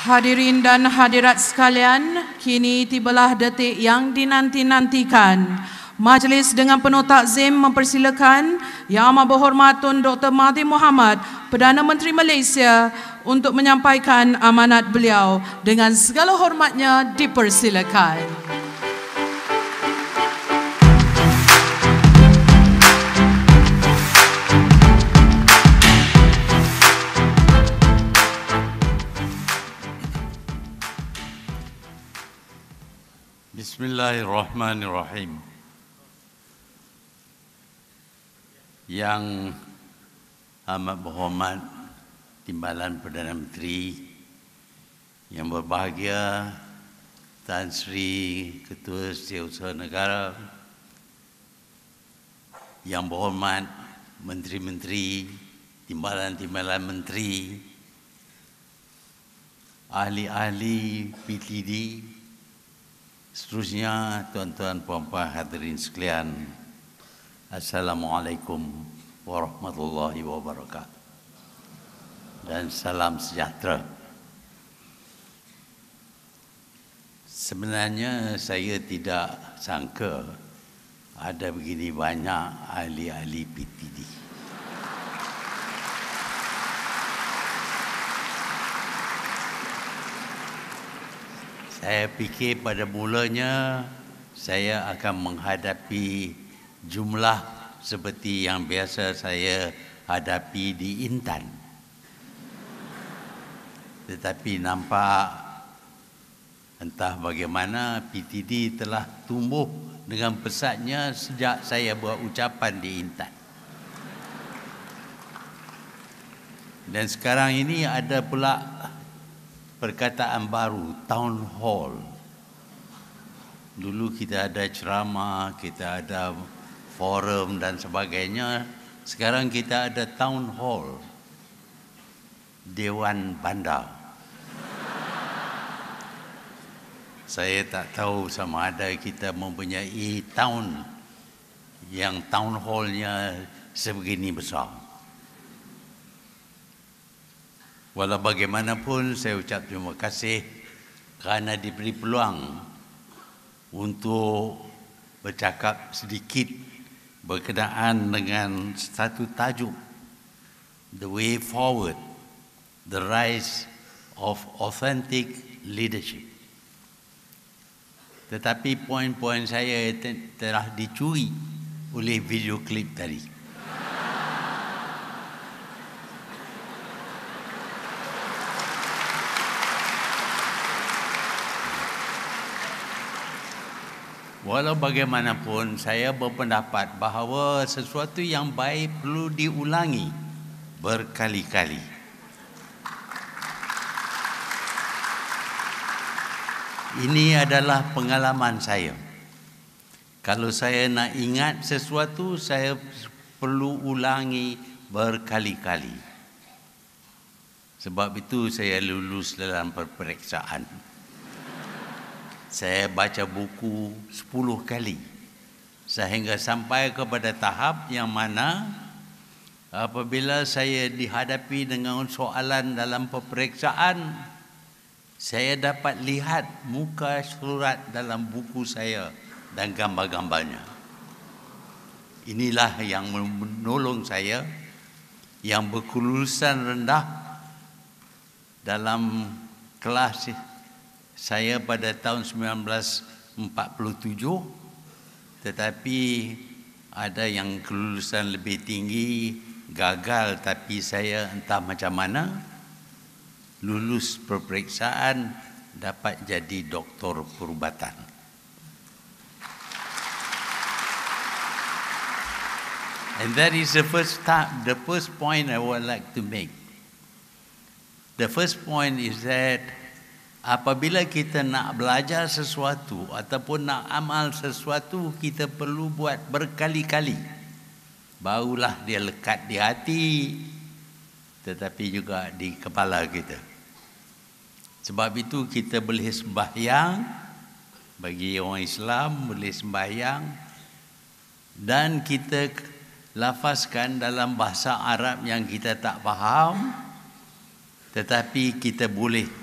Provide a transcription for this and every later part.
Hadirin dan hadirat sekalian, kini tibalah detik yang dinanti-nantikan. Majlis dengan penuh takzim mempersilakan Yang Amat Berhormat Tun Dr. Mahathir Mohamad, Perdana Menteri Malaysia untuk menyampaikan amanat beliau dengan segala hormatnya dipersilakan. Bismillahirrahmanirrahim. Yang amat berhormat Timbalan Perdana Menteri yang berbahagia Tan Sri Ketua Setiausaha Negara yang berhormat Menteri-Menteri Timbalan-Timbalan Menteri Ahli-ahli PTD Seterusnya tuan-tuan puan-puan hadirin sekalian Assalamualaikum warahmatullahi wabarakatuh dan salam sejahtera. Sebenarnya saya tidak sangka ada begini banyak ahli-ahli PTD. Saya fikir pada mulanya saya akan menghadapi jumlah seperti yang biasa saya hadapi di Intan. Tetapi nampak entah bagaimana PTD telah tumbuh dengan pesatnya sejak saya buat ucapan di Intan. Dan sekarang ini ada pula perkataan baru, town hall. Dulu kita ada ceramah, kita ada forum dan sebagainya. Sekarang kita ada town hall. Dewan Bandar. Saya tak tahu sama ada kita mempunyai town yang town hallnya sebegini besar. Walau bagaimanapun saya ucap terima kasih kerana diberi peluang untuk bercakap sedikit berkenaan dengan satu tajuk The Way Forward The Rise of Authentic Leadership tetapi poin-poin saya telah dicuri oleh video klip tadi. Walau bagaimanapun saya berpendapat bahawa sesuatu yang baik perlu diulangi berkali-kali. Ini adalah pengalaman saya. Kalau saya nak ingat sesuatu saya perlu ulangi berkali-kali. Sebab itu saya lulus dalam peperiksaan saya baca buku 10 kali sehingga sampai kepada tahap yang mana apabila saya dihadapi dengan soalan dalam peperiksaan saya dapat lihat muka surat dalam buku saya dan gambar-gambarnya. Inilah yang menolong saya yang berkelulusan rendah dalam kelas saya pada tahun 1947 tetapi ada yang kelulusan lebih tinggi gagal tapi saya entah macam mana. Lulus peperiksaan dapat jadi doktor perubatan. And that is the first time the first point i would like to make. The first point is that apabila kita nak belajar sesuatu ataupun nak amal sesuatu kita perlu buat berkali-kali. Barulah dia lekat di hati tetapi juga di kepala kita. Sebab itu kita boleh sembahyang bagi orang Islam boleh sembahyang dan kita lafazkan dalam bahasa Arab yang kita tak faham tetapi kita boleh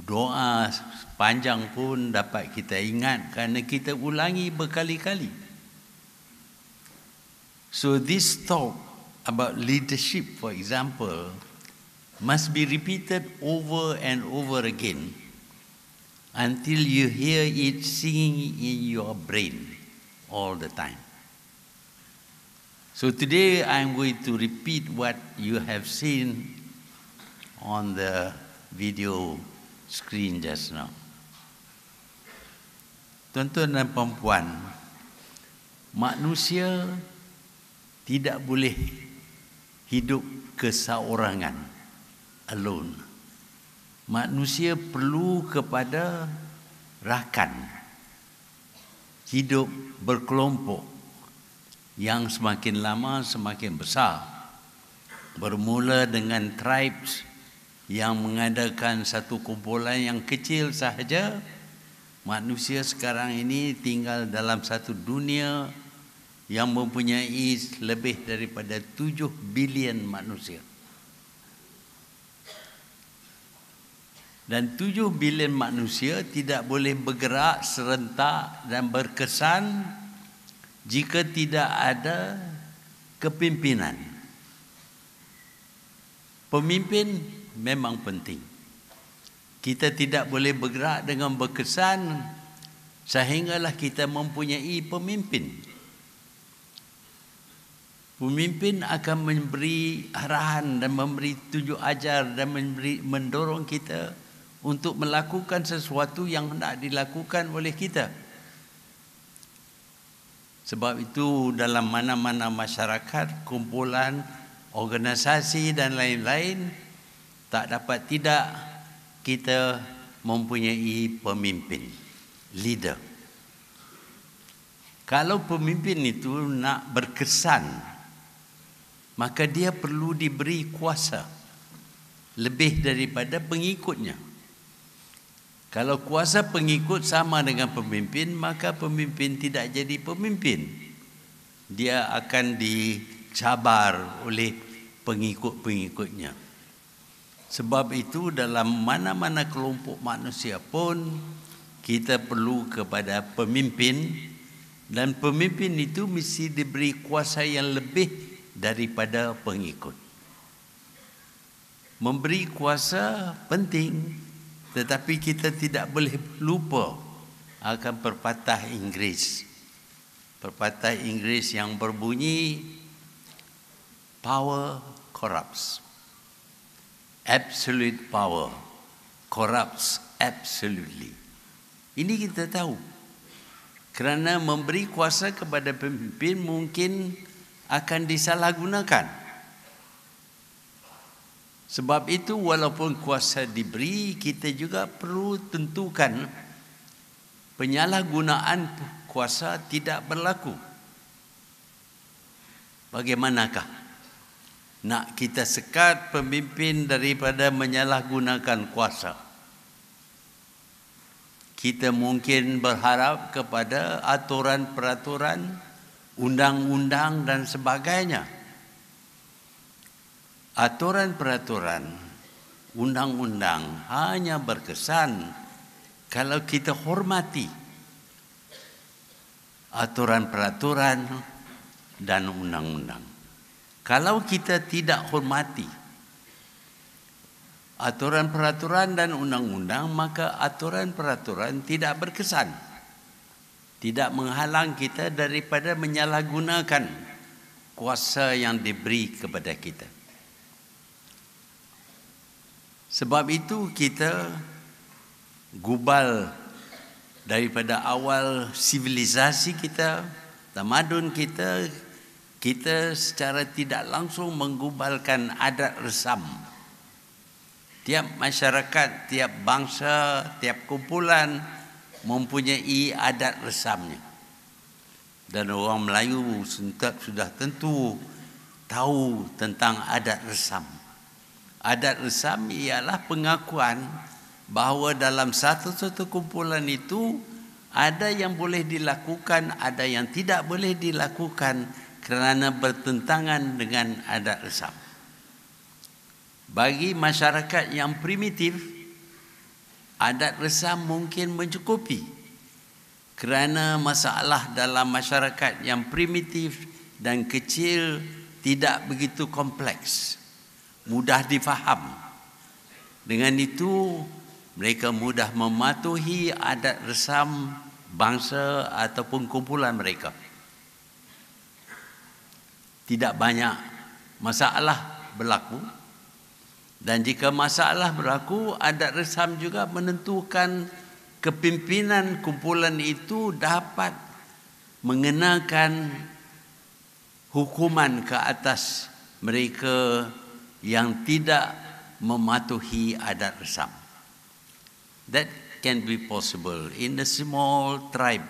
doa panjang pun dapat kita ingat kerana kita ulangi berkali-kali. So this talk about leadership for example must be repeated over and over again until you hear it singing in your brain all the time. So today I'm going to repeat what you have seen on the video screen just now. Tuan-tuan dan puan manusia tidak boleh hidup keseorangan, alone. Manusia perlu kepada rakan, hidup berkelompok yang semakin lama semakin besar. Bermula dengan tribes yang mengadakan satu kumpulan yang kecil sahaja, manusia sekarang ini tinggal dalam satu dunia yang mempunyai lebih daripada 7 bilion manusia. Dan 7 bilion manusia tidak boleh bergerak serentak dan berkesan jika tidak ada kepimpinan. Pemimpin memang penting. Kita tidak boleh bergerak dengan berkesan sehinggalah kita mempunyai pemimpin. Pemimpin akan memberi arahan dan memberi tunjuk ajar dan memberi, mendorong kita untuk melakukan sesuatu yang hendak dilakukan oleh kita. Sebab itu dalam mana-mana masyarakat, kumpulan, organisasi dan lain-lain tak dapat tidak kita mempunyai pemimpin, leader. Kalau pemimpin itu nak berkesan, maka dia perlu diberi kuasa lebih daripada pengikutnya. Kalau kuasa pengikut sama dengan pemimpin, maka pemimpin tidak jadi pemimpin. Dia akan dicabar oleh pengikut-pengikutnya. Sebab itu dalam mana-mana kelompok manusia pun kita perlu kepada pemimpin dan pemimpin itu mesti diberi kuasa yang lebih daripada pengikut. Memberi kuasa penting tetapi kita tidak boleh lupa akan perpatah Inggeris. Perpatah Inggeris yang berbunyi power corrupts absolute power corrupts absolutely. Ini kita tahu. Kerana memberi kuasa kepada pemimpin mungkin akan disalahgunakan. Sebab itu walaupun kuasa diberi, kita juga perlu tentukan penyalahgunaan kuasa tidak berlaku. Bagaimanakah? Nak kita sekat pemimpin daripada menyalahgunakan kuasa. Kita mungkin berharap kepada aturan-peraturan, undang-undang dan sebagainya. Aturan-peraturan, undang-undang hanya berkesan kalau kita hormati aturan-peraturan dan undang-undang. Kalau kita tidak hormati aturan peraturan dan undang-undang, maka aturan peraturan tidak berkesan. Tidak menghalang kita daripada menyalahgunakan kuasa yang diberi kepada kita. Sebab itu kita gubal daripada awal sivilisasi kita, tamadun kita, kita secara tidak langsung menggubalkan adat resam. Tiap masyarakat, tiap bangsa, tiap kumpulan mempunyai adat resamnya. Dan orang Melayu sudah tentu tahu tentang adat resam. Adat resam ialah pengakuan bahawa dalam satu-satu kumpulan itu ada yang boleh dilakukan, ada yang tidak boleh dilakukan kerana bertentangan dengan adat resam. Bagi masyarakat yang primitif, adat resam mungkin mencukupi kerana masalah dalam masyarakat yang primitif dan kecil tidak begitu kompleks mudah difaham dengan itu mereka mudah mematuhi adat resam bangsa ataupun kumpulan mereka tidak banyak masalah berlaku dan jika masalah berlaku, adat resam juga menentukan kepimpinan kumpulan itu dapat mengenakan hukuman ke atas mereka yang tidak mematuhi adat resam. That can be possible in a small tribe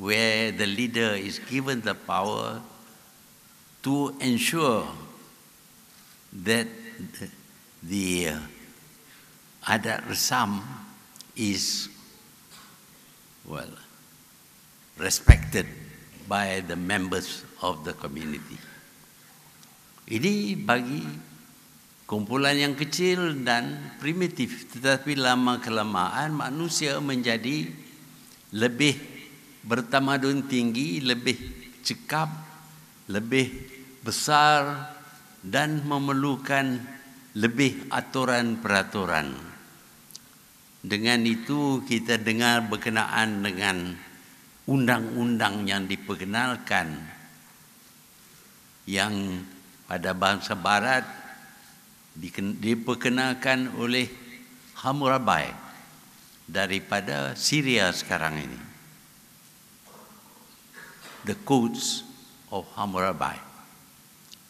where the leader is given the power to ensure that the adat resam is well respected by the members of the community. Ini bagi kumpulan yang kecil dan primitif tetapi lama kelamaan manusia menjadi lebih bertamadun tinggi, lebih cekap, lebih besar dan memerlukan lebih aturan peraturan. Dengan itu kita dengar berkenaan dengan undang-undang yang diperkenalkan yang pada bangsa barat diperkenalkan oleh Hammurabi daripada Syria sekarang ini. The Codes of Hammurabi.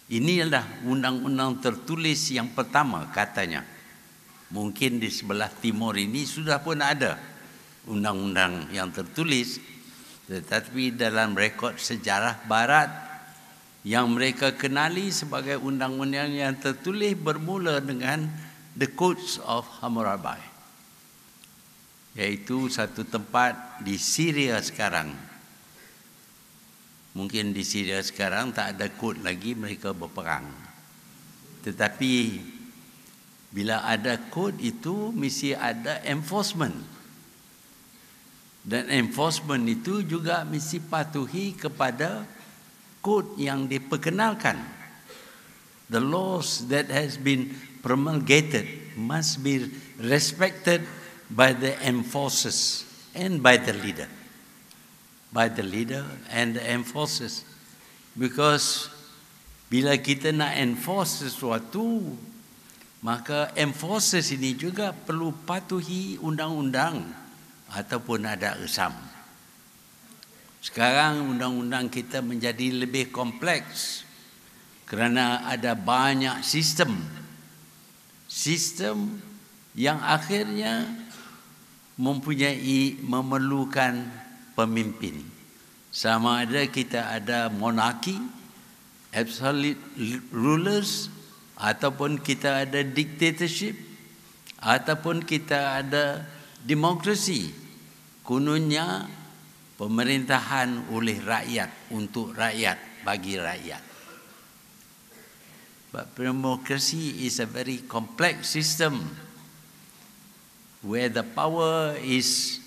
Ini adalah undang-undang tertulis yang pertama katanya. Mungkin di sebelah timur ini sudah pun ada undang-undang yang tertulis tetapi dalam rekod sejarah barat yang mereka kenali sebagai undang-undang yang tertulis bermula dengan The Codes of Hammurabi iaitu satu tempat di Syria sekarang Mungkin di Syria sekarang tak ada kod lagi mereka berperang. Tetapi bila ada kod itu mesti ada enforcement. Dan enforcement itu juga mesti patuhi kepada kod yang diperkenalkan. The laws that has been promulgated must be respected by the enforcers and by the leader by the leader and the enforcers. Because bila kita nak enforce sesuatu, maka enforcers ini juga perlu patuhi undang-undang ataupun ada resam. Sekarang undang-undang kita menjadi lebih kompleks kerana ada banyak sistem. Sistem yang akhirnya mempunyai memerlukan pemimpin. Sama ada kita ada monarki, absolute rulers, ataupun kita ada dictatorship, ataupun kita ada demokrasi. Kununnya pemerintahan oleh rakyat untuk rakyat bagi rakyat. But democracy is a very complex system where the power is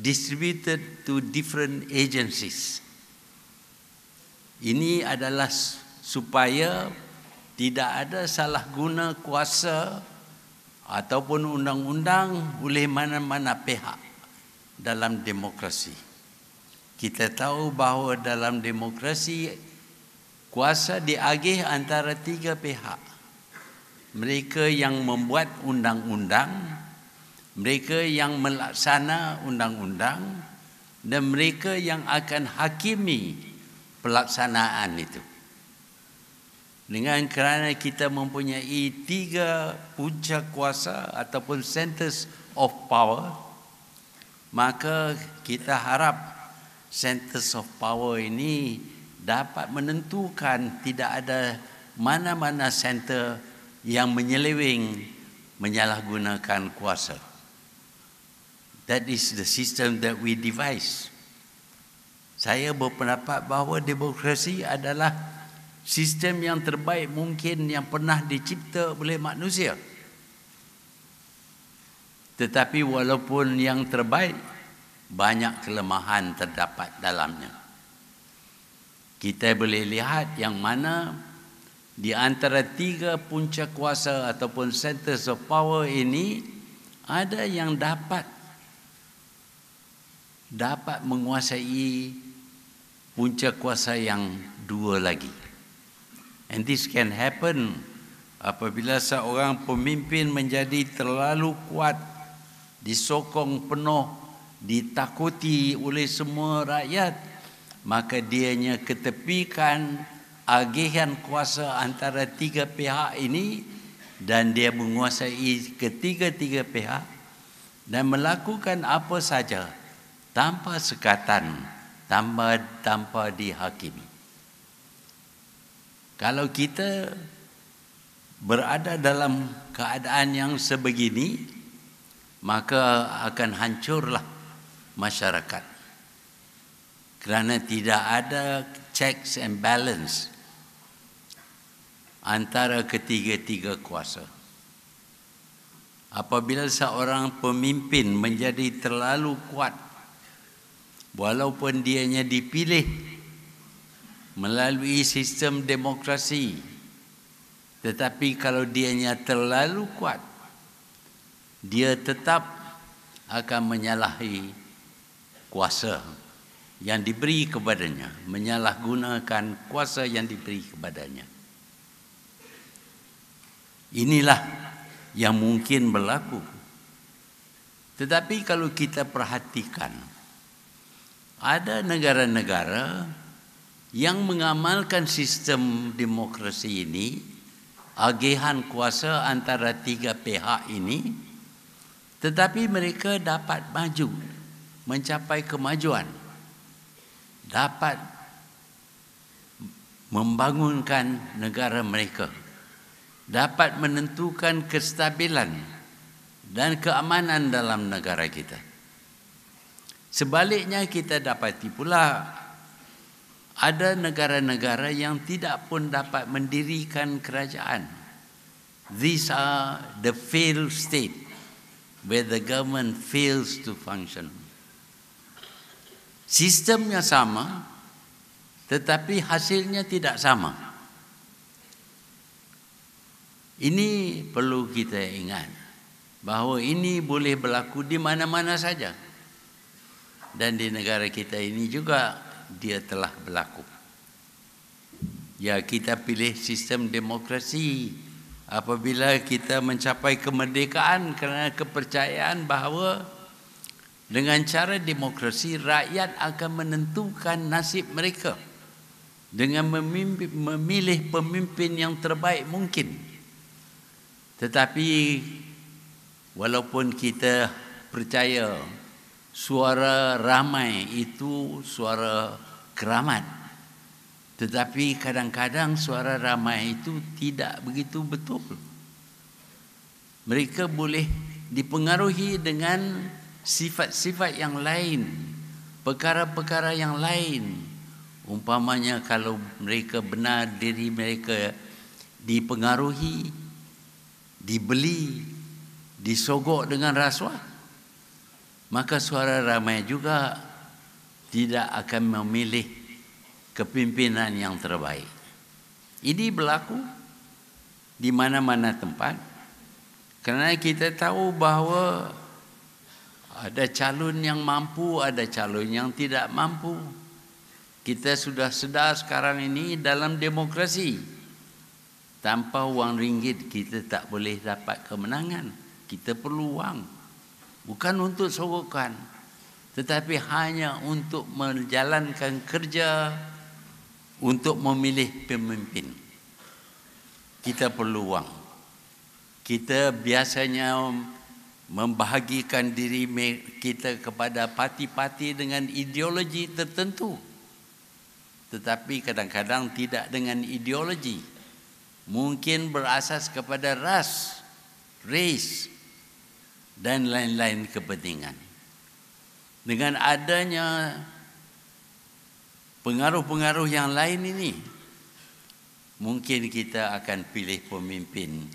distributed to different agencies. Ini adalah supaya tidak ada salah guna kuasa ataupun undang-undang oleh mana-mana pihak dalam demokrasi. Kita tahu bahawa dalam demokrasi kuasa diagih antara tiga pihak. Mereka yang membuat undang-undang mereka yang melaksana undang-undang dan mereka yang akan hakimi pelaksanaan itu. Dengan kerana kita mempunyai tiga puncak kuasa ataupun centers of power, maka kita harap centers of power ini dapat menentukan tidak ada mana-mana center yang menyeleweng menyalahgunakan kuasa. That is the system that we devise. Saya berpendapat bahawa demokrasi adalah sistem yang terbaik mungkin yang pernah dicipta oleh manusia. Tetapi walaupun yang terbaik, banyak kelemahan terdapat dalamnya. Kita boleh lihat yang mana di antara tiga punca kuasa ataupun centers of power ini ada yang dapat dapat menguasai punca kuasa yang dua lagi. And this can happen apabila seorang pemimpin menjadi terlalu kuat, disokong penuh, ditakuti oleh semua rakyat, maka dianya ketepikan agihan kuasa antara tiga pihak ini dan dia menguasai ketiga-tiga pihak dan melakukan apa saja tanpa sekatan, tanpa tanpa dihakimi. Kalau kita berada dalam keadaan yang sebegini, maka akan hancurlah masyarakat. Kerana tidak ada checks and balance antara ketiga-tiga kuasa. Apabila seorang pemimpin menjadi terlalu kuat walaupun dianya dipilih melalui sistem demokrasi tetapi kalau dianya terlalu kuat dia tetap akan menyalahi kuasa yang diberi kepadanya menyalahgunakan kuasa yang diberi kepadanya Inilah yang mungkin berlaku. Tetapi kalau kita perhatikan, ada negara-negara yang mengamalkan sistem demokrasi ini, agihan kuasa antara tiga pihak ini, tetapi mereka dapat maju, mencapai kemajuan, dapat membangunkan negara mereka dapat menentukan kestabilan dan keamanan dalam negara kita. Sebaliknya kita dapati pula ada negara-negara yang tidak pun dapat mendirikan kerajaan. These are the failed state where the government fails to function. Sistemnya sama tetapi hasilnya tidak sama. Ini perlu kita ingat bahawa ini boleh berlaku di mana-mana saja. Dan di negara kita ini juga dia telah berlaku. Ya kita pilih sistem demokrasi apabila kita mencapai kemerdekaan kerana kepercayaan bahawa dengan cara demokrasi rakyat akan menentukan nasib mereka dengan memilih pemimpin yang terbaik mungkin. Tetapi walaupun kita percaya suara ramai itu suara keramat tetapi kadang-kadang suara ramai itu tidak begitu betul. Mereka boleh dipengaruhi dengan sifat-sifat yang lain, perkara-perkara yang lain. Umpamanya kalau mereka benar diri mereka dipengaruhi dibeli, disogok dengan rasuah, maka suara ramai juga tidak akan memilih kepimpinan yang terbaik. Ini berlaku di mana-mana tempat kerana kita tahu bahawa ada calon yang mampu, ada calon yang tidak mampu. Kita sudah sedar sekarang ini dalam demokrasi. Tanpa wang ringgit kita tak boleh dapat kemenangan. Kita perlu wang. Bukan untuk sogokan. Tetapi hanya untuk menjalankan kerja untuk memilih pemimpin. Kita perlu wang. Kita biasanya membahagikan diri kita kepada parti-parti dengan ideologi tertentu. Tetapi kadang-kadang tidak dengan ideologi mungkin berasas kepada ras, race dan lain-lain kepentingan. Dengan adanya pengaruh-pengaruh yang lain ini, mungkin kita akan pilih pemimpin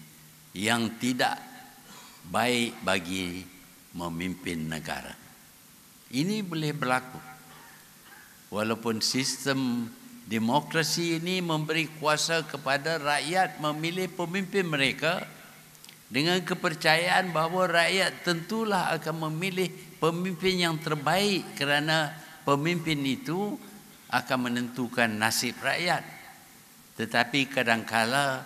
yang tidak baik bagi memimpin negara. Ini boleh berlaku. Walaupun sistem demokrasi ini memberi kuasa kepada rakyat memilih pemimpin mereka dengan kepercayaan bahawa rakyat tentulah akan memilih pemimpin yang terbaik kerana pemimpin itu akan menentukan nasib rakyat. Tetapi kadangkala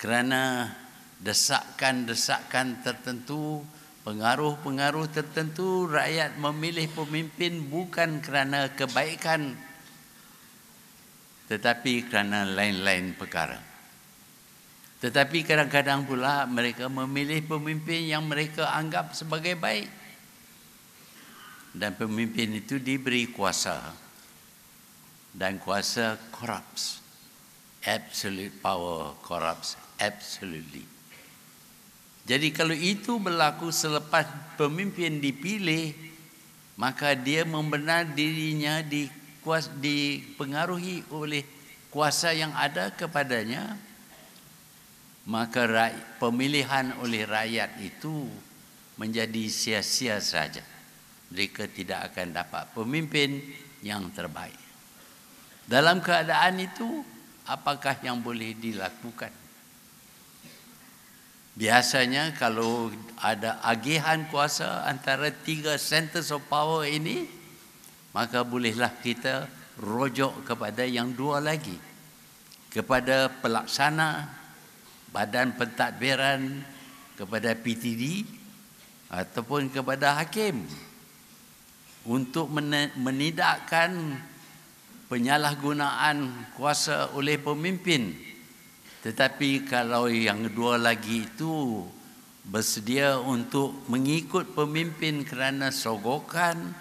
kerana desakan-desakan tertentu, pengaruh-pengaruh tertentu, rakyat memilih pemimpin bukan kerana kebaikan tetapi kerana lain-lain perkara. Tetapi kadang-kadang pula mereka memilih pemimpin yang mereka anggap sebagai baik. Dan pemimpin itu diberi kuasa. Dan kuasa corrupts absolute power corrupts absolutely. Jadi kalau itu berlaku selepas pemimpin dipilih, maka dia membenar dirinya dikuas, dipengaruhi oleh kuasa yang ada kepadanya, maka pemilihan oleh rakyat itu menjadi sia-sia saja. Mereka tidak akan dapat pemimpin yang terbaik. Dalam keadaan itu, apakah yang boleh dilakukan. Biasanya kalau ada agihan kuasa antara tiga centers of power ini, maka bolehlah kita rojok kepada yang dua lagi. Kepada pelaksana, badan pentadbiran, kepada PTD, ataupun kepada hakim. Untuk menidakkan penyalahgunaan kuasa oleh pemimpin. Tetapi kalau yang kedua lagi itu bersedia untuk mengikut pemimpin kerana sogokan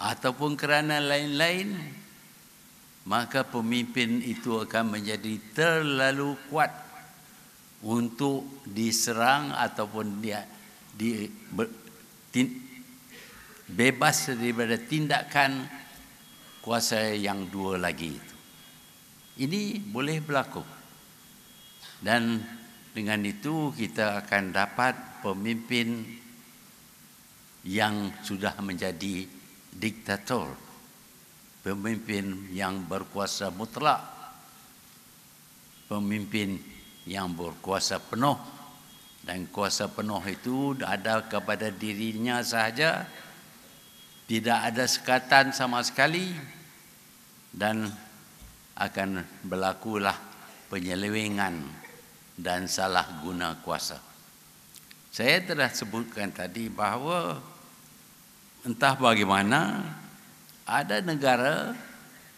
ataupun kerana lain-lain, maka pemimpin itu akan menjadi terlalu kuat untuk diserang ataupun dia di, ber, tin, bebas daripada tindakan kuasa yang dua lagi itu. Ini boleh berlaku. Dan dengan itu kita akan dapat pemimpin yang sudah menjadi diktator. Pemimpin yang berkuasa mutlak. Pemimpin yang berkuasa penuh. Dan kuasa penuh itu ada kepada dirinya sahaja tidak ada sekatan sama sekali dan akan berlakulah penyelewengan dan salah guna kuasa. Saya telah sebutkan tadi bahawa entah bagaimana ada negara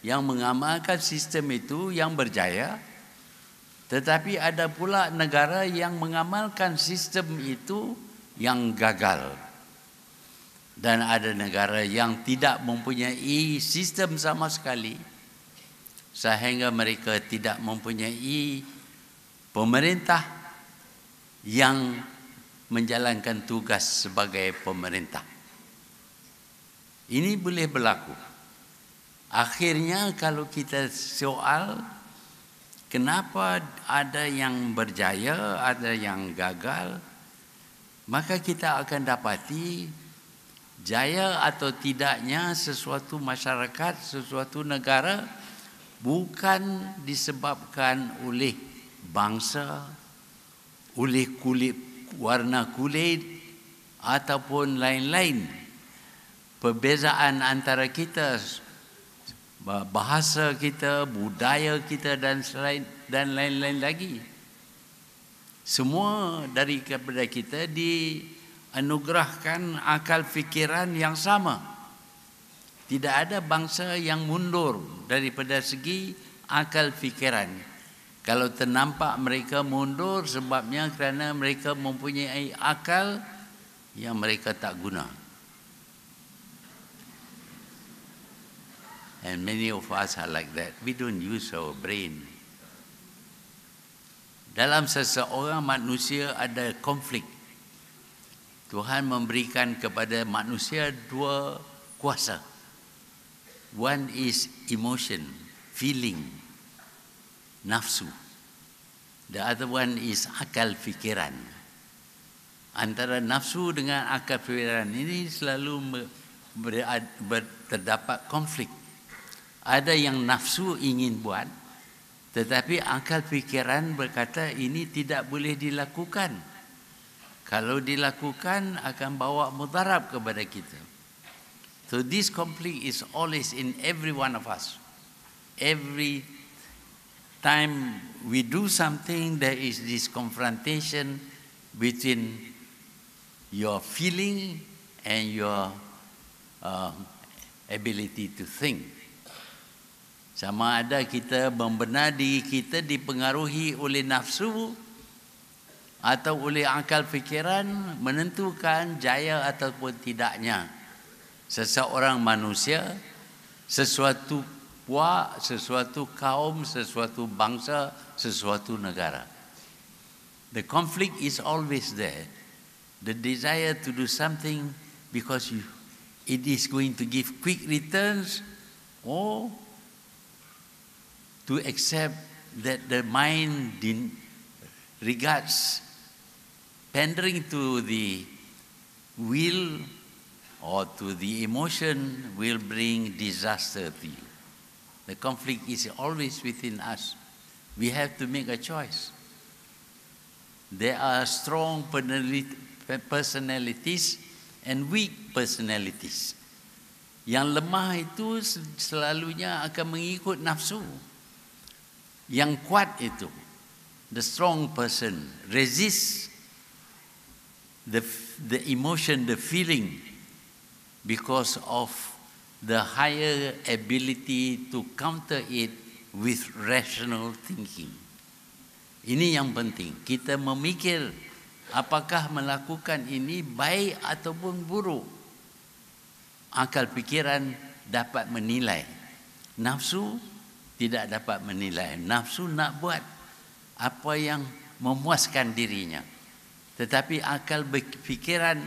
yang mengamalkan sistem itu yang berjaya tetapi ada pula negara yang mengamalkan sistem itu yang gagal dan ada negara yang tidak mempunyai sistem sama sekali sehingga mereka tidak mempunyai pemerintah yang menjalankan tugas sebagai pemerintah. Ini boleh berlaku. Akhirnya kalau kita soal kenapa ada yang berjaya, ada yang gagal, maka kita akan dapati jaya atau tidaknya sesuatu masyarakat, sesuatu negara bukan disebabkan oleh bangsa, oleh kulit warna kulit ataupun lain-lain. Perbezaan antara kita bahasa kita, budaya kita dan selain dan lain-lain lagi. Semua dari kepada kita di anugerahkan akal fikiran yang sama. Tidak ada bangsa yang mundur daripada segi akal fikiran. Kalau ternampak mereka mundur sebabnya kerana mereka mempunyai akal yang mereka tak guna. And many of us are like that. We don't use our brain. Dalam seseorang manusia ada konflik Tuhan memberikan kepada manusia dua kuasa. One is emotion, feeling, nafsu. The other one is akal fikiran. antara nafsu dengan akal fikiran ini selalu ber, ber, terdapat konflik. Ada yang nafsu ingin buat, tetapi akal fikiran berkata ini tidak boleh dilakukan. Kalau dilakukan akan bawa mudarat kepada kita. So this conflict is always in every one of us. Every time we do something, there is this confrontation between your feeling and your uh, ability to think. Sama ada kita membenar diri kita dipengaruhi oleh nafsu atau oleh akal fikiran menentukan jaya ataupun tidaknya seseorang manusia, sesuatu puak, sesuatu kaum, sesuatu bangsa, sesuatu negara. The conflict is always there. The desire to do something because you, it is going to give quick returns or to accept that the mind regards pandering to the will or to the emotion will bring disaster to you. The conflict is always within us. We have to make a choice. There are strong personalities and weak personalities. Yang lemah itu selalunya akan mengikut nafsu. Yang kuat itu, the strong person resists the, the emotion, the feeling because of the higher ability to counter it with rational thinking. Ini yang penting. Kita memikir apakah melakukan ini baik ataupun buruk. Akal pikiran dapat menilai. Nafsu tidak dapat menilai. Nafsu nak buat apa yang memuaskan dirinya. Tetapi akal pikiran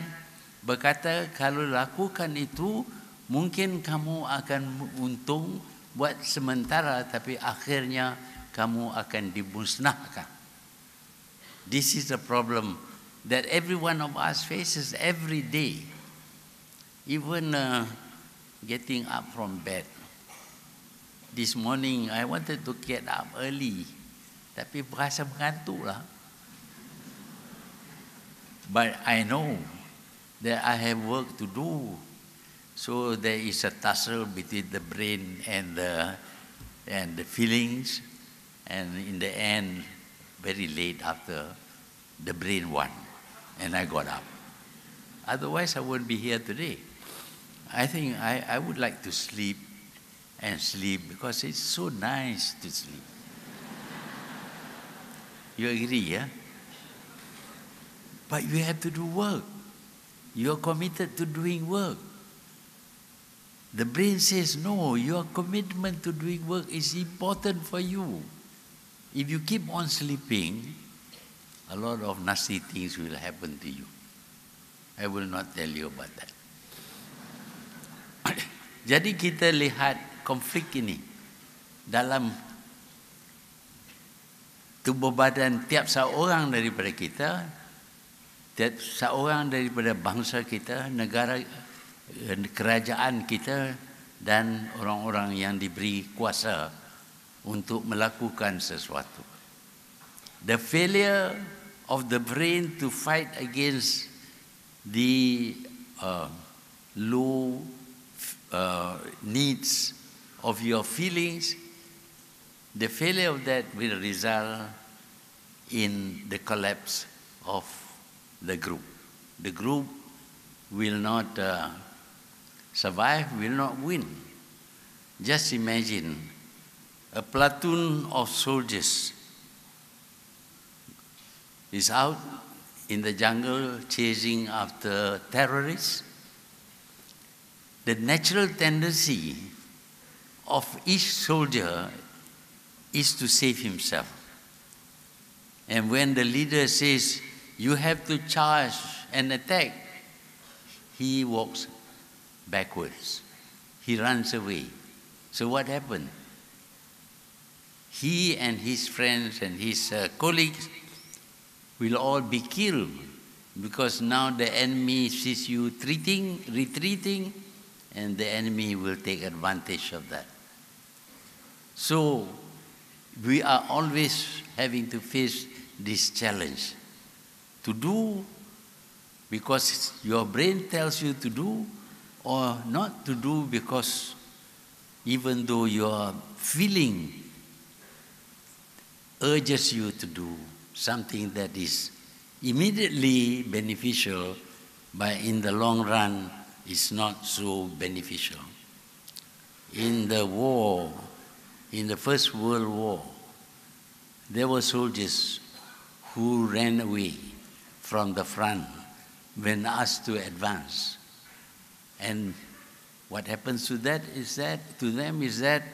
berkata kalau lakukan itu mungkin kamu akan untung buat sementara tapi akhirnya kamu akan dimusnahkan. This is a problem that every one of us faces every day. Even uh, getting up from bed this morning I wanted to get up early. Tapi berasa mengantuk lah. But I know that I have work to do. So there is a tussle between the brain and the and the feelings. And in the end very late after the brain won and I got up. Otherwise I wouldn't be here today. I think I, I would like to sleep and sleep because it's so nice to sleep. You agree, yeah? But you have to do work. You are committed to doing work. The brain says, no, your commitment to doing work is important for you. If you keep on sleeping, a lot of nasty things will happen to you. I will not tell you about that. Jadi kita lihat konflik ini dalam tubuh badan tiap seorang daripada kita tiap seorang daripada bangsa kita negara kerajaan kita dan orang-orang yang diberi kuasa untuk melakukan sesuatu. The failure of the brain to fight against the uh, low uh, needs of your feelings, the failure of that will result in the collapse of the group. The group will not uh, survive, will not win. Just imagine a platoon of soldiers is out in the jungle chasing after terrorists. The natural tendency of each soldier is to save himself. And when the leader says, You have to charge and attack, he walks backwards. He runs away. So, what happened? He and his friends and his uh, colleagues will all be killed Because now the enemy sees you retreating, retreating, and the enemy will take advantage of that. So we are always having to face this challenge. To do because your brain tells you to do or not to do because even though your feeling urges you to do something that is immediately beneficial but in the long run is not so beneficial. In the war in the first world war there were soldiers who ran away from the front when asked to advance. And what happens to that is that to them is that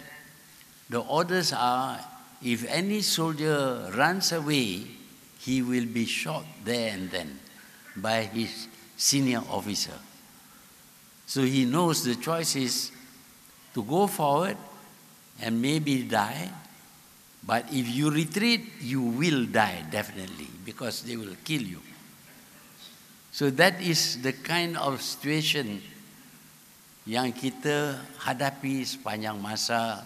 the orders are if any soldier runs away, he will be shot there and then by his senior officer. So he knows the choice is to go forward and maybe die but if you retreat, you will die definitely because they will kill you. So that is the kind of situation yang kita hadapi sepanjang masa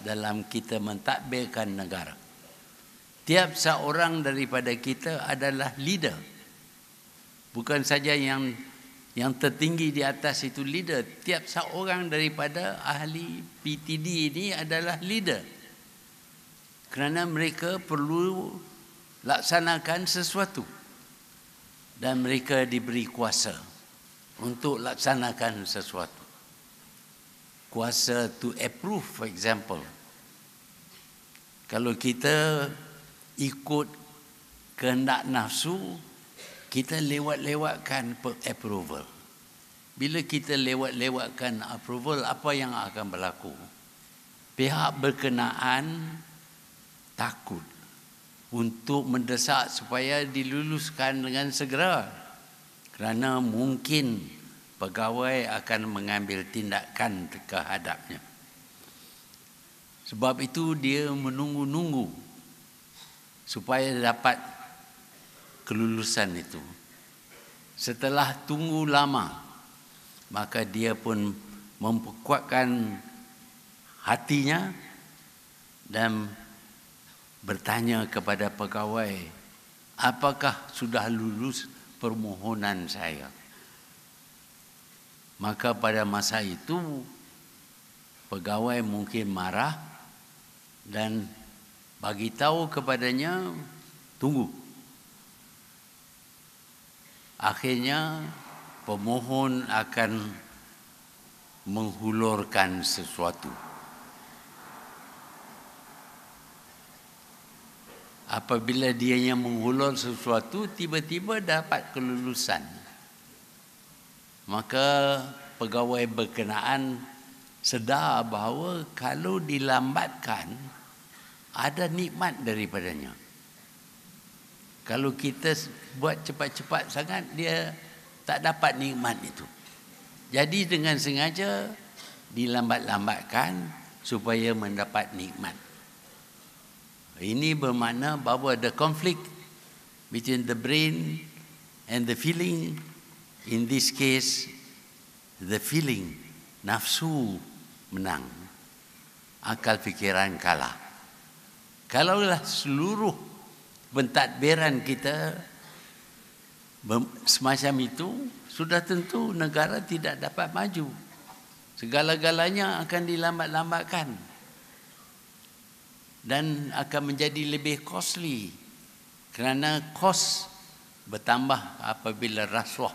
dalam kita mentadbirkan negara. Tiap seorang daripada kita adalah leader. Bukan saja yang yang tertinggi di atas itu leader. Tiap seorang daripada ahli PTD ini adalah leader. Kerana mereka perlu laksanakan sesuatu. Dan mereka diberi kuasa untuk laksanakan sesuatu. Kuasa to approve for example. Kalau kita ikut kehendak nafsu kita lewat-lewatkan approval. Bila kita lewat-lewatkan approval apa yang akan berlaku? Pihak berkenaan takut untuk mendesak supaya diluluskan dengan segera. Kerana mungkin pegawai akan mengambil tindakan terhadapnya. Sebab itu dia menunggu-nunggu supaya dapat kelulusan itu setelah tunggu lama maka dia pun memperkuatkan hatinya dan bertanya kepada pegawai, apakah sudah lulus permohonan saya? Maka pada masa itu, pegawai mungkin marah dan bagi tahu kepadanya, tunggu. Akhirnya, pemohon akan menghulurkan sesuatu. apabila dia yang menghulur sesuatu tiba-tiba dapat kelulusan maka pegawai berkenaan sedar bahawa kalau dilambatkan ada nikmat daripadanya kalau kita buat cepat-cepat sangat dia tak dapat nikmat itu jadi dengan sengaja dilambat-lambatkan supaya mendapat nikmat ini bermakna bahawa the conflict between the brain and the feeling, in this case, the feeling, nafsu menang. Akal fikiran kalah. Kalaulah seluruh pentadbiran kita semacam itu, sudah tentu negara tidak dapat maju. Segala-galanya akan dilambat-lambatkan dan akan menjadi lebih costly kerana kos bertambah apabila rasuah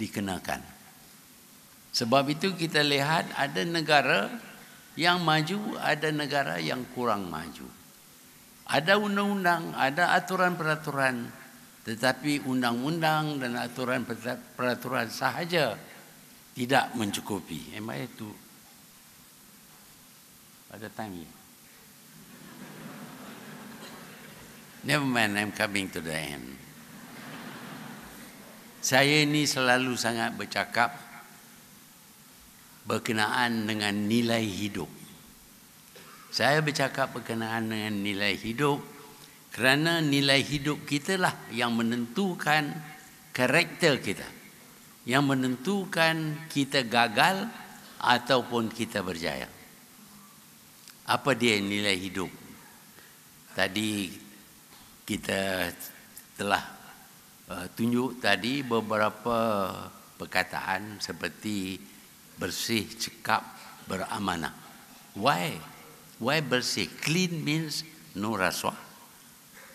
dikenakan. Sebab itu kita lihat ada negara yang maju, ada negara yang kurang maju. Ada undang-undang, ada aturan-peraturan tetapi undang-undang dan aturan peraturan sahaja tidak mencukupi. Am I to ada time? Never mind, I'm coming to the end. Saya ini selalu sangat bercakap berkenaan dengan nilai hidup. Saya bercakap berkenaan dengan nilai hidup kerana nilai hidup kita lah yang menentukan karakter kita yang menentukan kita gagal ataupun kita berjaya. Apa dia nilai hidup? Tadi kita telah uh, tunjuk tadi beberapa perkataan seperti bersih, cekap, beramanah. Why? Why bersih? Clean means no rasuah.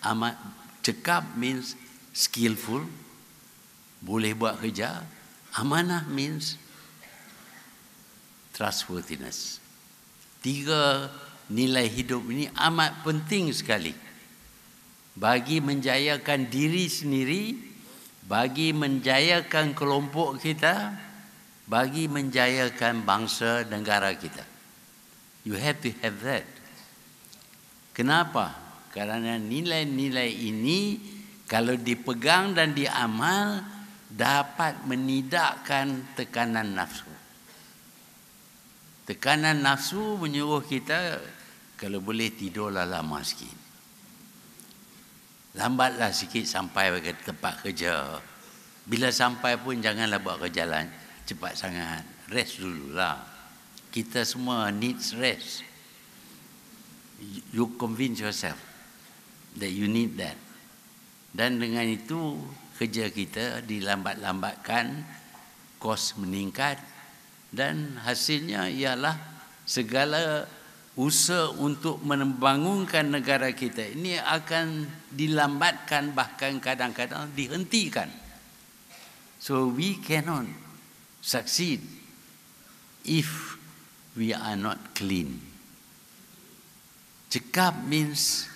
Amat cekap means skillful, boleh buat kerja. Amanah means trustworthiness. Tiga nilai hidup ini amat penting sekali bagi menjayakan diri sendiri, bagi menjayakan kelompok kita, bagi menjayakan bangsa negara kita. You have to have that. Kenapa? Kerana nilai-nilai ini kalau dipegang dan diamal dapat menidakkan tekanan nafsu. Tekanan nafsu menyuruh kita kalau boleh tidurlah lama sikit. Lambatlah sikit sampai ke tempat kerja. Bila sampai pun janganlah buat kerja cepat sangat. Rest dululah. Kita semua needs rest. You convince yourself that you need that. Dan dengan itu kerja kita dilambat-lambatkan, kos meningkat dan hasilnya ialah segala usaha untuk membangunkan negara kita ini akan dilambatkan bahkan kadang-kadang dihentikan. So we cannot succeed if we are not clean. Cekap means,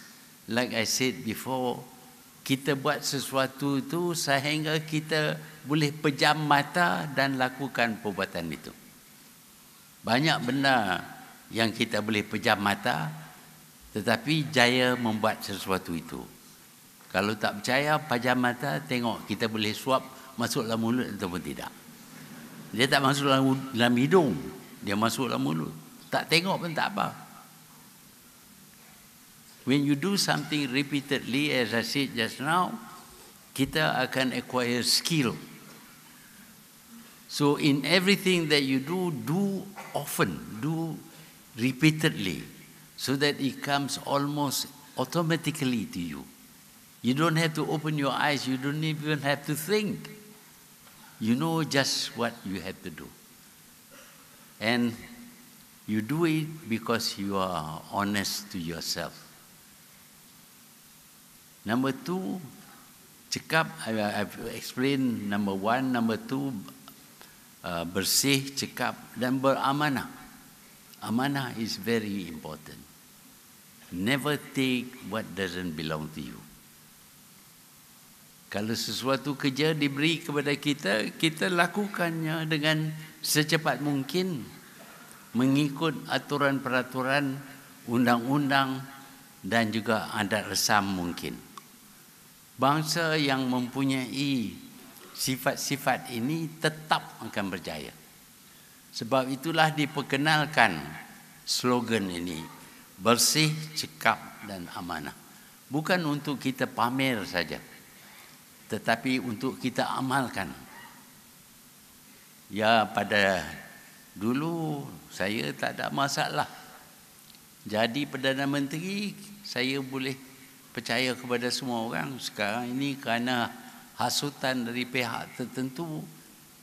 like I said before, kita buat sesuatu itu sehingga kita boleh pejam mata dan lakukan perbuatan itu. Banyak benda yang kita boleh pejam mata tetapi jaya membuat sesuatu itu. Kalau tak percaya, pejam mata, tengok kita boleh suap masuk dalam mulut ataupun tidak. Dia tak masuk dalam, dalam hidung, dia masuk dalam mulut. Tak tengok pun tak apa. When you do something repeatedly, as I said just now, kita akan acquire skill. So in everything that you do, do often, do repeatedly, so that it comes almost automatically to you. You don't have to open your eyes, you don't even have to think. You know just what you have to do. And you do it because you are honest to yourself. Number two, cekap, I've explained number one, number two, uh, bersih, cekap, dan beramanah. Amanah is very important. Never take what doesn't belong to you. Kalau sesuatu kerja diberi kepada kita, kita lakukannya dengan secepat mungkin mengikut aturan peraturan undang-undang dan juga adat resam mungkin bangsa yang mempunyai sifat-sifat ini tetap akan berjaya. Sebab itulah diperkenalkan slogan ini, bersih, cekap dan amanah. Bukan untuk kita pamer saja, tetapi untuk kita amalkan. Ya pada dulu saya tak ada masalah. Jadi Perdana Menteri saya boleh percaya kepada semua orang sekarang ini kerana hasutan dari pihak tertentu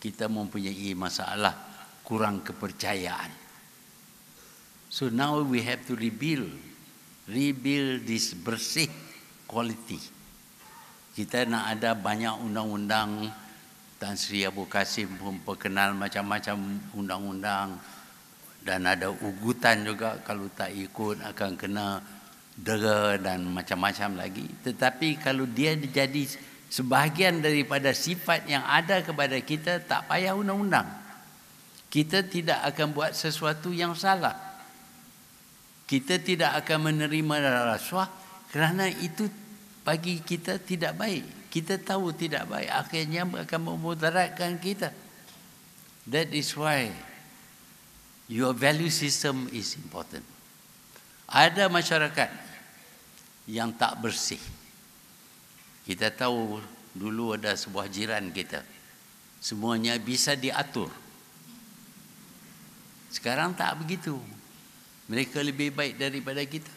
kita mempunyai masalah kurang kepercayaan so now we have to rebuild rebuild this bersih quality kita nak ada banyak undang-undang. Tan Sri Abu Kasim pun perkenal macam-macam undang-undang. Dan ada ugutan juga kalau tak ikut akan kena dera dan macam-macam lagi. Tetapi kalau dia jadi sebahagian daripada sifat yang ada kepada kita tak payah undang-undang. Kita tidak akan buat sesuatu yang salah. Kita tidak akan menerima rasuah kerana itu bagi kita tidak baik kita tahu tidak baik akhirnya akan memudaratkan kita that is why your value system is important ada masyarakat yang tak bersih. Kita tahu Dulu ada sebuah jiran kita. Semuanya bisa diatur. Sekarang tak begitu. Mereka lebih baik daripada kita.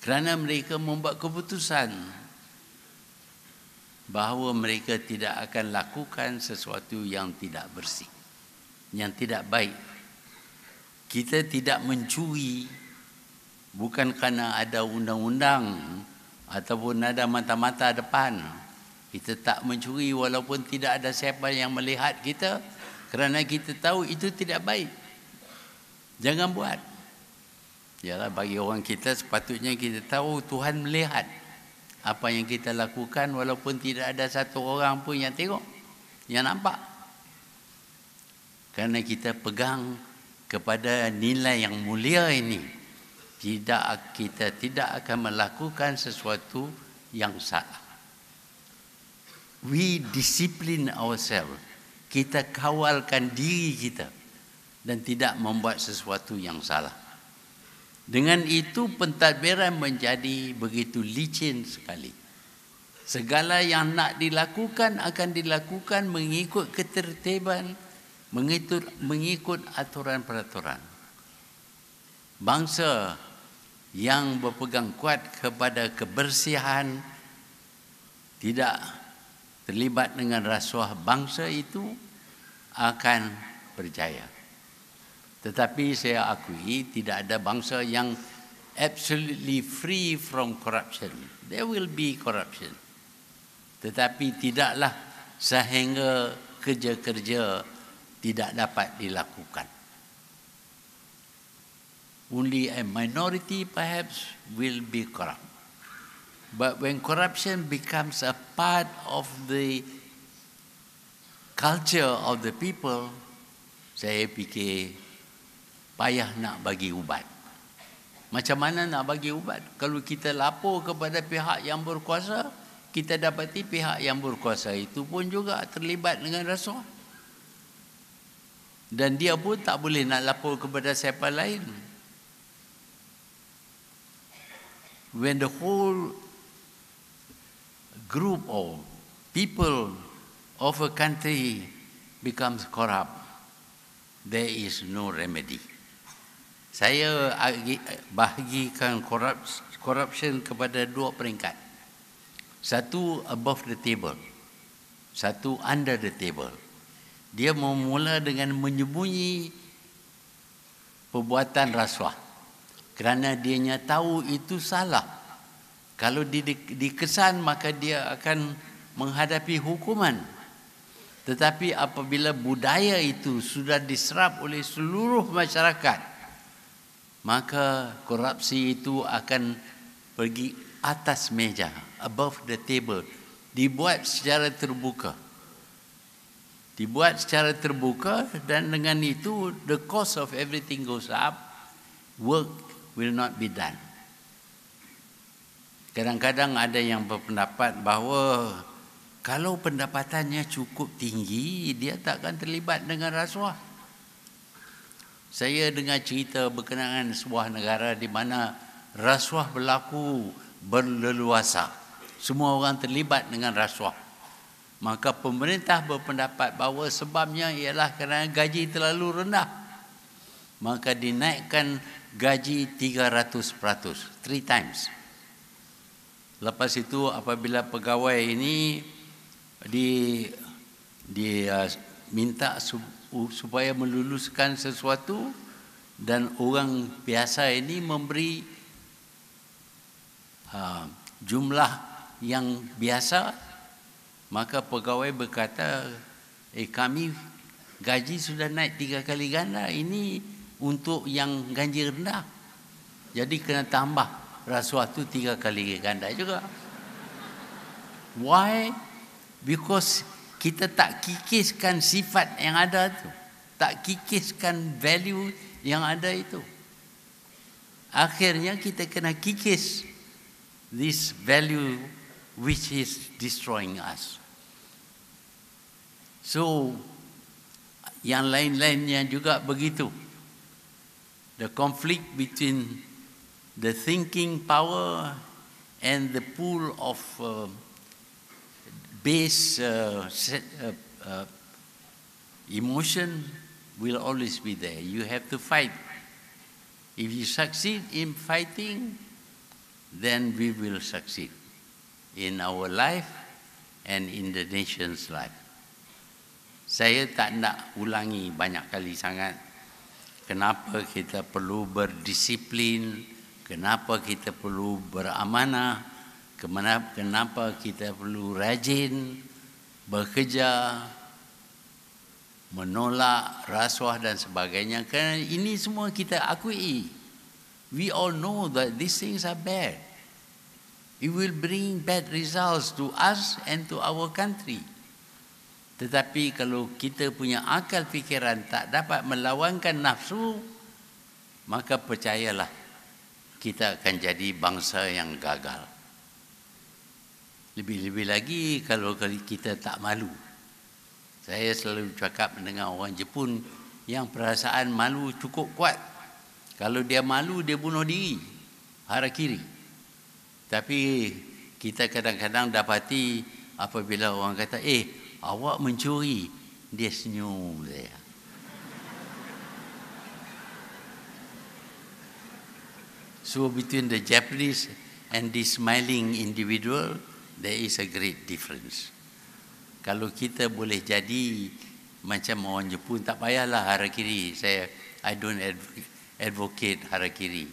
Kerana mereka membuat keputusan bahawa mereka tidak akan lakukan sesuatu yang tidak bersih. Yang tidak baik. Kita tidak mencuri bukan kerana ada undang-undang ataupun ada mata-mata depan. Kita tak mencuri walaupun tidak ada siapa yang melihat kita kerana kita tahu itu tidak baik. Jangan buat. Yalah bagi orang kita sepatutnya kita tahu Tuhan melihat apa yang kita lakukan walaupun tidak ada satu orang pun yang tengok, yang nampak. Kerana kita pegang kepada nilai yang mulia ini, tidak kita tidak akan melakukan sesuatu yang salah. We discipline ourselves. Kita kawalkan diri kita dan tidak membuat sesuatu yang salah. Dengan itu pentadbiran menjadi begitu licin sekali. Segala yang nak dilakukan akan dilakukan mengikut ketertiban, mengikut, mengikut aturan peraturan. Bangsa yang berpegang kuat kepada kebersihan tidak terlibat dengan rasuah bangsa itu akan berjaya. Tetapi saya akui tidak ada bangsa yang absolutely free from corruption. There will be corruption. Tetapi tidaklah sehingga kerja-kerja tidak dapat dilakukan. Only a minority perhaps will be corrupt. But when corruption becomes a part of the culture of the people, saya fikir payah nak bagi ubat. Macam mana nak bagi ubat? Kalau kita lapor kepada pihak yang berkuasa, kita dapati pihak yang berkuasa itu pun juga terlibat dengan rasuah. Dan dia pun tak boleh nak lapor kepada siapa lain. When the whole group of people of a country becomes corrupt, there is no remedy. Saya bahagikan corruption kepada dua peringkat. Satu above the table. Satu under the table. Dia memula dengan menyembunyi perbuatan rasuah. Kerana dianya tahu itu salah. Kalau dikesan maka dia akan menghadapi hukuman. Tetapi apabila budaya itu sudah diserap oleh seluruh masyarakat, maka korupsi itu akan pergi atas meja above the table. Dibuat secara terbuka. Dibuat secara terbuka dan dengan itu the cost of everything goes up work will not be done. Kadang-kadang ada yang berpendapat bahawa kalau pendapatannya cukup tinggi dia tak akan terlibat dengan rasuah saya dengar cerita berkenaan sebuah negara di mana rasuah berlaku berleluasa. Semua orang terlibat dengan rasuah. Maka pemerintah berpendapat bahawa sebabnya ialah kerana gaji terlalu rendah. Maka dinaikkan gaji 300%, three times. Lepas itu apabila pegawai ini di di uh, minta supaya meluluskan sesuatu dan orang biasa ini memberi uh, jumlah yang biasa maka pegawai berkata eh kami gaji sudah naik tiga kali ganda. Ini untuk yang gaji rendah. Jadi kena tambah rasuah tu tiga kali ganda juga. Why? Because kita tak kikiskan sifat yang ada tu. Tak kikiskan value yang ada itu. Akhirnya kita kena kikis this value which is destroying us. So yang lain-lainnya juga begitu. The conflict between the thinking power and the pool of uh, base uh, set, uh, uh, emotion will always be there. You have to fight. If you succeed in fighting, then we will succeed in our life and in the nation's life. Saya tak nak ulangi banyak kali sangat kenapa kita perlu berdisiplin, kenapa kita perlu beramanah, kenapa kita perlu rajin bekerja, menolak rasuah dan sebagainya. Kerana ini semua kita akui. We all know that these things are bad. It will bring bad results to us and to our country. Tetapi kalau kita punya akal fikiran tak dapat melawankan nafsu, maka percayalah kita akan jadi bangsa yang gagal. Lebih-lebih lagi kalau kita tak malu. Saya selalu cakap dengan orang Jepun yang perasaan malu cukup kuat. Kalau dia malu, dia bunuh diri. Harakiri. Tapi kita kadang-kadang dapati apabila orang kata, eh, awak mencuri dia senyum saya so between the Japanese and the smiling individual there is a great difference. Kalau kita boleh jadi macam orang Jepun tak payahlah harakiri saya I don't advocate harakiri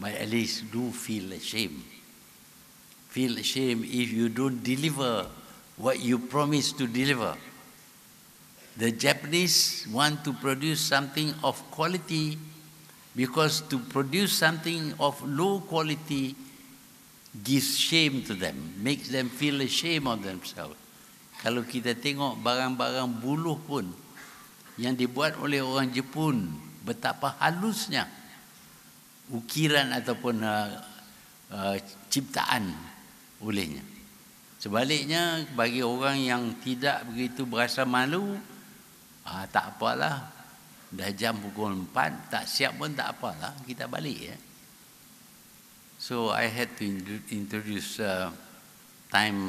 but at least do feel ashamed. Feel ashamed if you don't deliver what you promise to deliver. The Japanese want to produce something of quality because to produce something of low quality gives shame to them, makes them feel ashamed of themselves. Kalau kita tengok barang-barang buluh pun yang dibuat oleh orang Jepun, betapa halusnya ukiran ataupun uh, uh, ciptaan olehnya. Sebaliknya bagi orang yang tidak begitu berasa malu ah, tak apalah dah jam pukul 4 tak siap pun tak apalah kita balik ya. So I had to introduce uh, time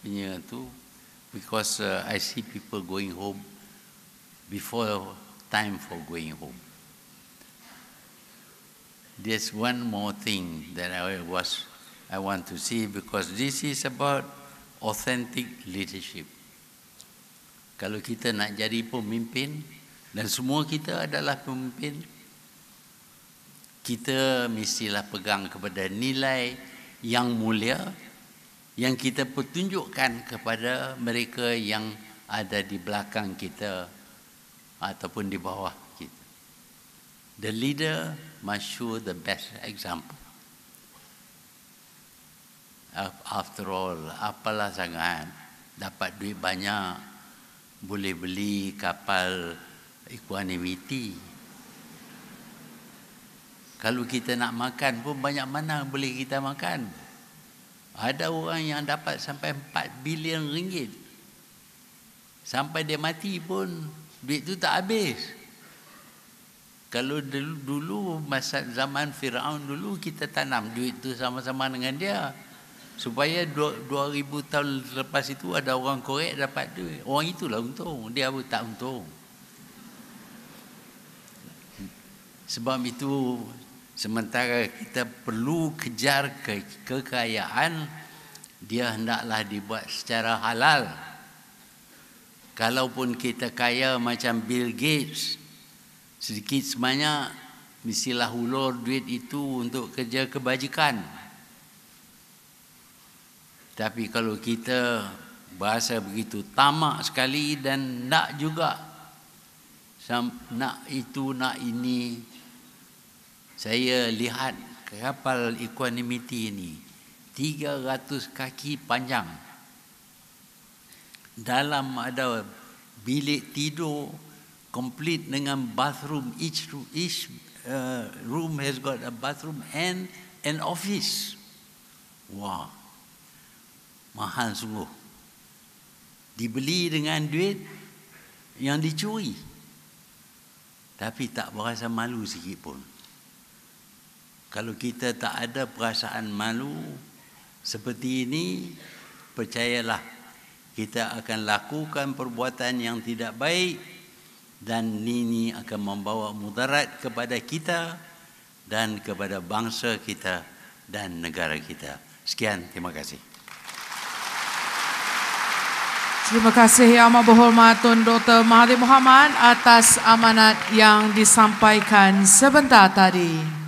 punya tu because uh, I see people going home before time for going home. There's one more thing that I was I want to see because this is about authentic leadership. Kalau kita nak jadi pemimpin dan semua kita adalah pemimpin, kita mestilah pegang kepada nilai yang mulia yang kita pertunjukkan kepada mereka yang ada di belakang kita ataupun di bawah kita. The leader must show the best example after all apalah sangat dapat duit banyak boleh beli kapal equanimity kalau kita nak makan pun banyak mana boleh kita makan. Ada orang yang dapat sampai 4 bilion ringgit. Sampai dia mati pun duit tu tak habis. Kalau dulu, dulu masa zaman Firaun dulu kita tanam duit tu sama-sama dengan dia. Supaya 2000 tahun lepas itu ada orang korek dapat duit. Orang itulah untung. Dia pun tak untung. Sebab itu sementara kita perlu kejar ke kekayaan dia hendaklah dibuat secara halal. Kalaupun kita kaya macam Bill Gates sedikit sebanyak mestilah hulur duit itu untuk kerja kebajikan. Tapi kalau kita bahasa begitu tamak sekali dan nak juga nak itu nak ini saya lihat kapal equanimity ini 300 kaki panjang dalam ada bilik tidur complete dengan bathroom each room, each uh, room has got a bathroom and an office wow mahal sungguh. Dibeli dengan duit yang dicuri. Tapi tak berasa malu sikit pun. Kalau kita tak ada perasaan malu seperti ini, percayalah kita akan lakukan perbuatan yang tidak baik dan ini akan membawa mudarat kepada kita dan kepada bangsa kita dan negara kita. Sekian, terima kasih. Terima kasih Yang Amat Berhormat Tun Dr. Mahathir Mohamad atas amanat yang disampaikan sebentar tadi.